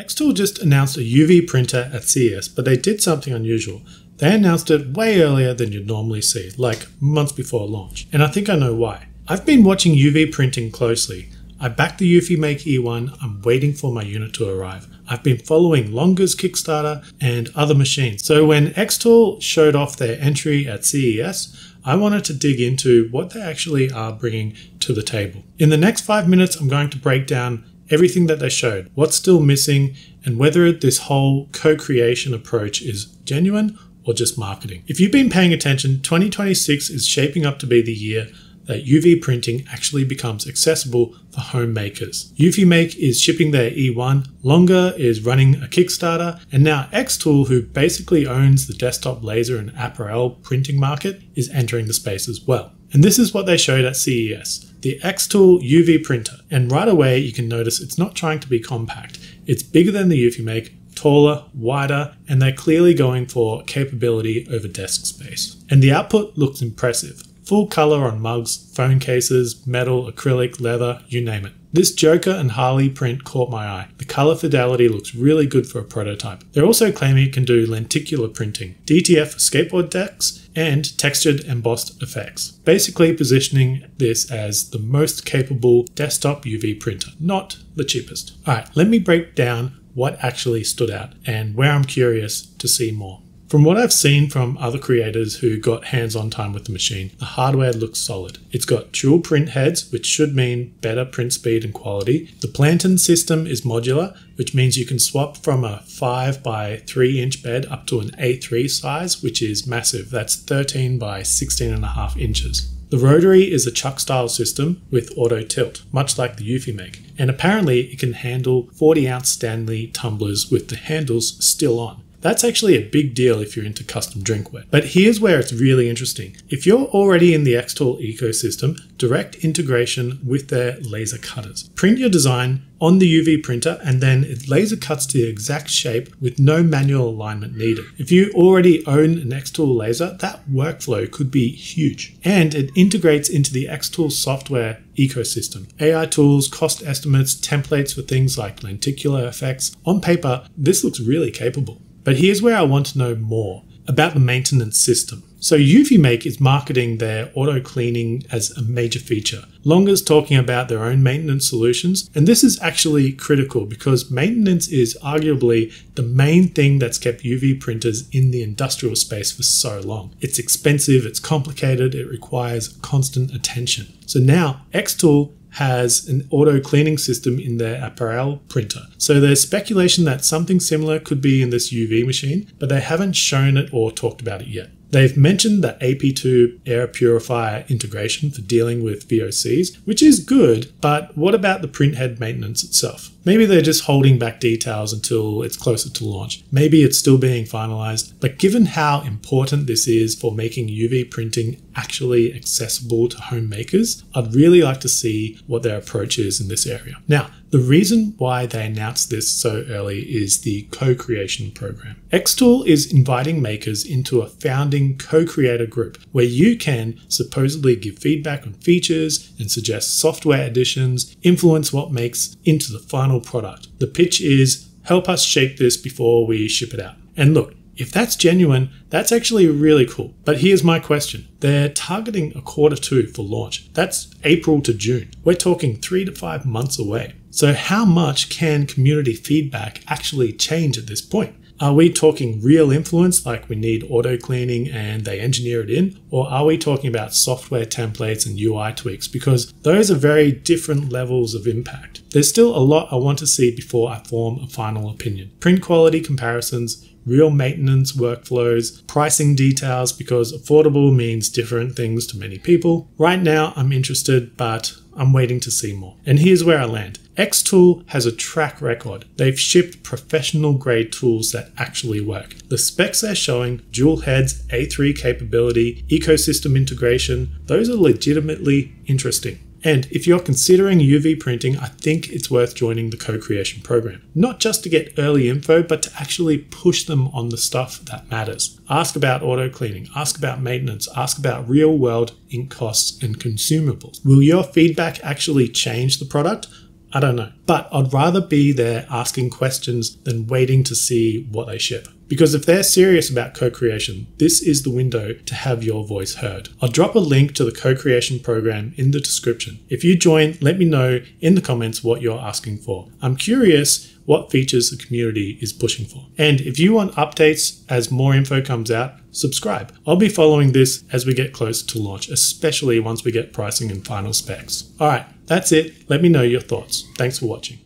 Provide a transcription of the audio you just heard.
Xtool just announced a UV printer at CES, but they did something unusual. They announced it way earlier than you'd normally see, like months before launch. And I think I know why. I've been watching UV printing closely. I backed the EufyMake E1, I'm waiting for my unit to arrive. I've been following Longa's Kickstarter and other machines. So when Xtool showed off their entry at CES, I wanted to dig into what they actually are bringing to the table. In the next five minutes, I'm going to break down everything that they showed, what's still missing, and whether this whole co creation approach is genuine or just marketing. If you've been paying attention, 2026 is shaping up to be the year that UV printing actually becomes accessible for homemakers. Make is shipping their E1, Longa is running a Kickstarter, and now Xtool, who basically owns the desktop laser and apparel printing market, is entering the space as well. And this is what they showed at CES the Xtool UV printer. And right away, you can notice it's not trying to be compact. It's bigger than the Make, taller, wider, and they're clearly going for capability over desk space. And the output looks impressive. Full color on mugs, phone cases, metal, acrylic, leather, you name it. This Joker and Harley print caught my eye. The color fidelity looks really good for a prototype. They're also claiming it can do lenticular printing, DTF skateboard decks, and textured embossed effects. Basically positioning this as the most capable desktop UV printer, not the cheapest. Alright, let me break down what actually stood out and where I'm curious to see more. From what I've seen from other creators who got hands on time with the machine, the hardware looks solid. It's got dual print heads, which should mean better print speed and quality. The platen system is modular, which means you can swap from a 5 by 3 inch bed up to an A3 size, which is massive. That's 13 by 16 and a half inches. The rotary is a chuck style system with auto tilt, much like the EufyMake, and apparently it can handle 40 ounce Stanley tumblers with the handles still on. That's actually a big deal if you're into custom drinkware. But here's where it's really interesting. If you're already in the Xtool ecosystem, direct integration with their laser cutters. Print your design on the UV printer and then it laser cuts to the exact shape with no manual alignment needed. If you already own an Xtool laser, that workflow could be huge. And it integrates into the Xtool software ecosystem. AI tools, cost estimates, templates for things like lenticular effects. On paper, this looks really capable. But here's where I want to know more about the maintenance system. So EufyMake is marketing their auto cleaning as a major feature. Longa's talking about their own maintenance solutions, and this is actually critical because maintenance is arguably the main thing that's kept UV printers in the industrial space for so long. It's expensive, it's complicated, it requires constant attention. So now Xtool has an auto cleaning system in their apparel printer. So there's speculation that something similar could be in this UV machine, but they haven't shown it or talked about it yet. They've mentioned the AP2 air purifier integration for dealing with VOCs, which is good, but what about the printhead maintenance itself? Maybe they're just holding back details until it's closer to launch. Maybe it's still being finalized, but given how important this is for making UV printing actually accessible to homemakers, I'd really like to see what their approach is in this area. Now, the reason why they announced this so early is the co creation program. Xtool is inviting makers into a founding co creator group where you can supposedly give feedback on features and suggest software additions, influence what makes into the final product. The pitch is help us shape this before we ship it out. And look, if that's genuine, that's actually really cool. But here's my question. They're targeting a quarter two for launch. That's April to June. We're talking three to five months away. So, how much can community feedback actually change at this point? Are we talking real influence, like we need auto cleaning and they engineer it in? Or are we talking about software templates and UI tweaks? Because those are very different levels of impact. There's still a lot I want to see before I form a final opinion. Print quality comparisons, real maintenance workflows, pricing details, because affordable means different things to many people. Right now, I'm interested, but I'm waiting to see more. And here's where I land. Xtool has a track record. They've shipped professional grade tools that actually work. The specs they're showing, dual heads, A3 capability, ecosystem integration, those are legitimately interesting. And if you're considering UV printing, I think it's worth joining the co creation program. Not just to get early info, but to actually push them on the stuff that matters. Ask about auto cleaning, ask about maintenance, ask about real world ink costs and consumables. Will your feedback actually change the product? I don't know. But I'd rather be there asking questions than waiting to see what they ship. Because if they're serious about co creation, this is the window to have your voice heard. I'll drop a link to the co creation program in the description. If you join, let me know in the comments what you're asking for. I'm curious what features the community is pushing for. And if you want updates as more info comes out, subscribe. I'll be following this as we get close to launch, especially once we get pricing and final specs. All right, that's it. Let me know your thoughts. Thanks for watching.